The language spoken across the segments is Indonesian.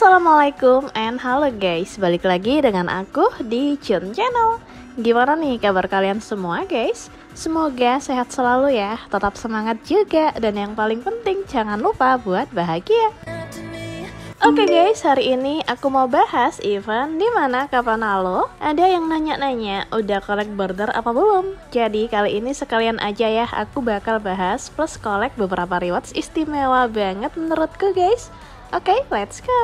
Assalamualaikum and halo guys Balik lagi dengan aku di Chun Channel Gimana nih kabar kalian semua guys? Semoga sehat selalu ya Tetap semangat juga Dan yang paling penting jangan lupa buat bahagia Oke okay guys, hari ini aku mau bahas event dimana mana kapan halo. Ada yang nanya-nanya, udah collect border apa belum? Jadi kali ini sekalian aja ya, aku bakal bahas plus collect beberapa rewards istimewa banget menurutku guys. Oke, okay, let's go!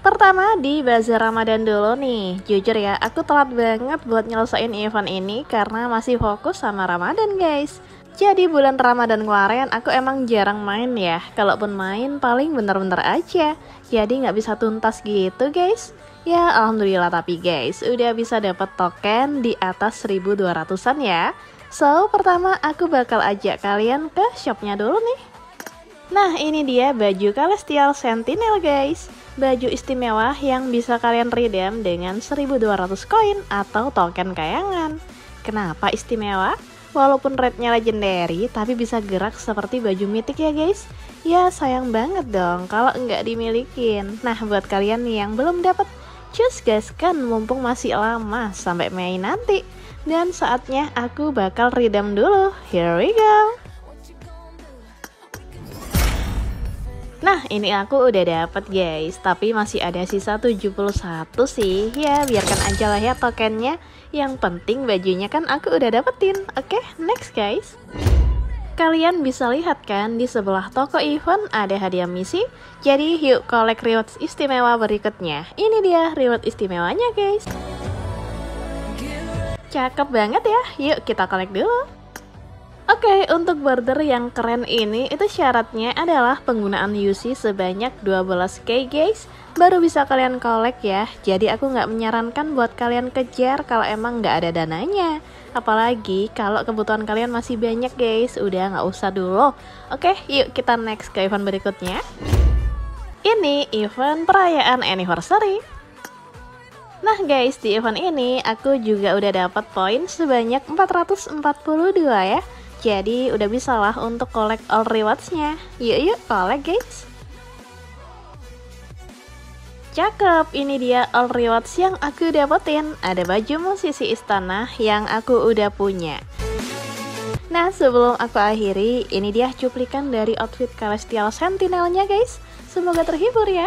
Pertama di bazar Ramadan dulu nih Jujur ya, aku telat banget buat nyelesain event ini karena masih fokus sama Ramadan guys Jadi bulan Ramadan kemarin aku emang jarang main ya Kalaupun main paling bener-bener aja Jadi nggak bisa tuntas gitu guys Ya alhamdulillah tapi guys, udah bisa dapet token di atas 1200an ya So pertama aku bakal ajak kalian ke shopnya dulu nih Nah ini dia baju Celestial Sentinel guys Baju istimewa yang bisa kalian redeem dengan 1200 koin atau token kayangan Kenapa istimewa? Walaupun rednya legendary tapi bisa gerak seperti baju mitik ya guys Ya sayang banget dong kalau nggak dimilikin Nah buat kalian yang belum dapat Cus guys kan mumpung masih lama sampai Mei nanti Dan saatnya aku bakal redeem dulu Here we go Nah, ini aku udah dapet guys, tapi masih ada sisa 71 sih. Ya, biarkan aja lah ya tokennya. Yang penting bajunya kan aku udah dapetin. Oke, okay, next guys. Kalian bisa lihat kan di sebelah toko event ada hadiah misi. Jadi yuk collect rewards istimewa berikutnya. Ini dia reward istimewanya guys. Cakep banget ya. Yuk kita collect dulu. Oke, okay, untuk border yang keren ini itu syaratnya adalah penggunaan UC sebanyak 12k guys Baru bisa kalian collect ya, jadi aku nggak menyarankan buat kalian kejar kalau emang nggak ada dananya Apalagi kalau kebutuhan kalian masih banyak guys, udah nggak usah dulu Oke, okay, yuk kita next ke event berikutnya Ini event perayaan anniversary Nah guys, di event ini aku juga udah dapat poin sebanyak 442 ya jadi udah bisa lah untuk collect all rewardsnya. Yuk yuk collect guys. Cakep, ini dia all rewards yang aku dapetin. Ada baju musisi istana yang aku udah punya. Nah, sebelum aku akhiri, ini dia cuplikan dari outfit Celestial Sentinelnya guys. Semoga terhibur ya.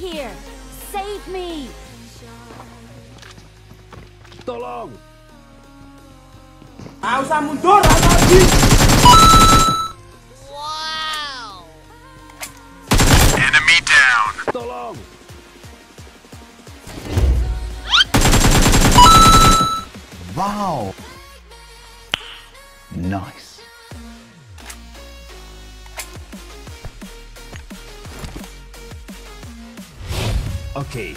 here! Save me! Tolong! Ah, usah mundur, Nabi! Wow! Enemy down! Tolong! Wow! Nice. Milwaukee.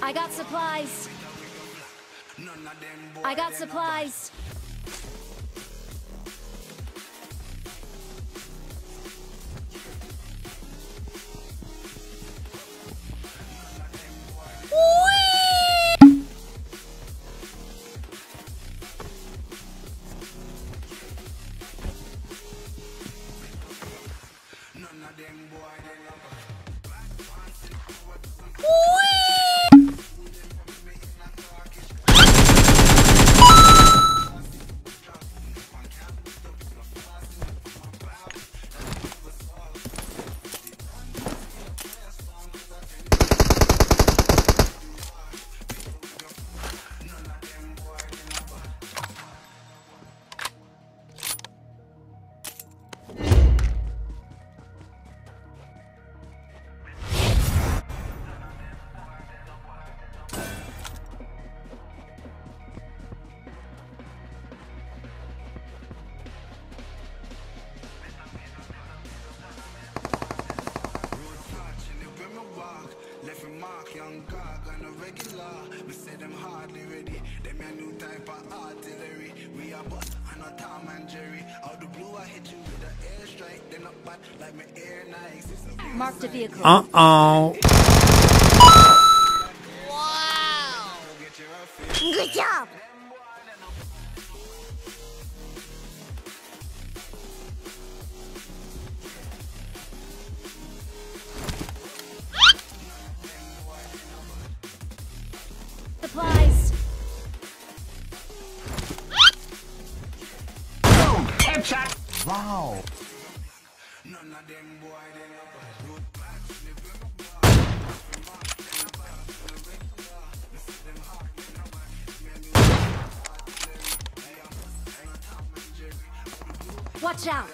I got supplies. I got supplies. them boy, say them hardly ready. Them a new type of artillery. We Tom and Jerry. the blue, I hit you with an airstrike. Then like my air nice. Mark the vehicle. Uh oh. supplies. Wow! Watch out!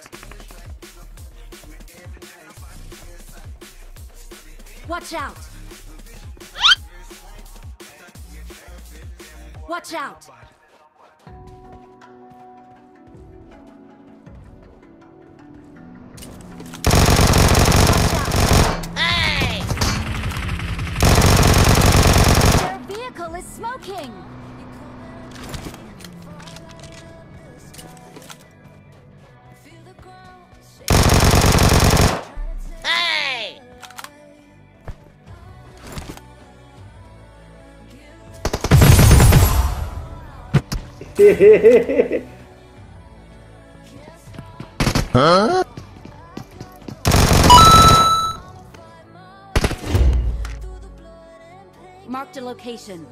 Watch out! Watch out! huh? Marked a location.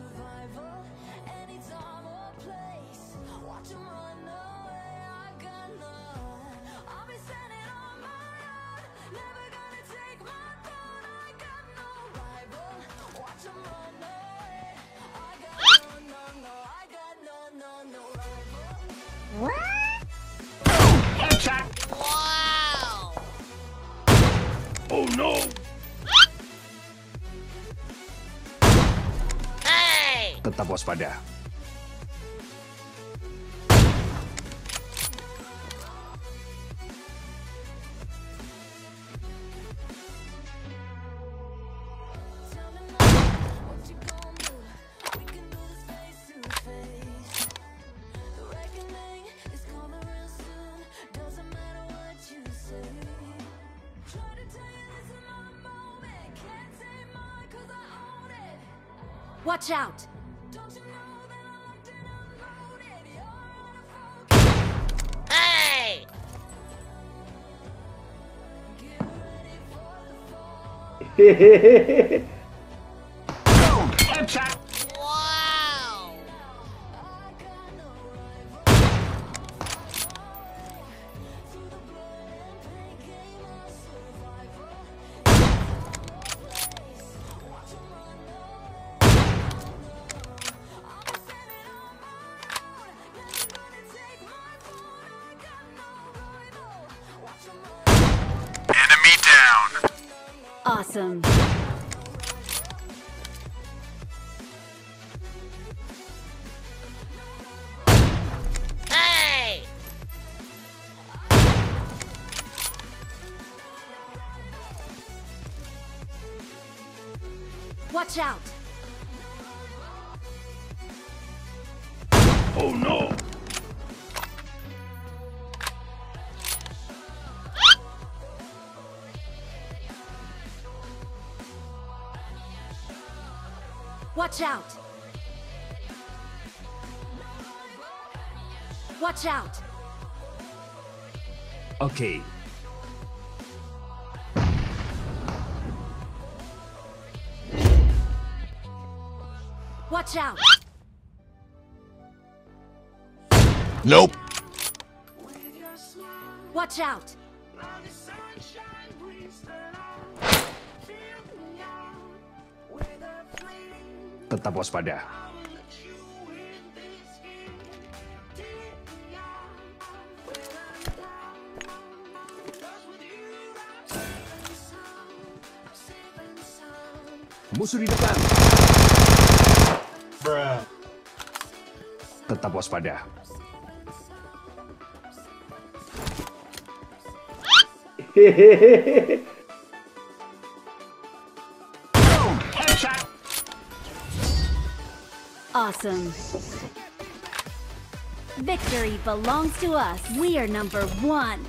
no! Hey! Tetap waspada. Watch out! Hey! Hehehehe Awesome. Hey! Watch out! Oh no! Watch out! Watch out! Okay. Watch out! Nope. Watch out! tetap waspada. Musuh di depan. Tetap waspada. Hehehehe. Awesome. Victory belongs to us. We are number one.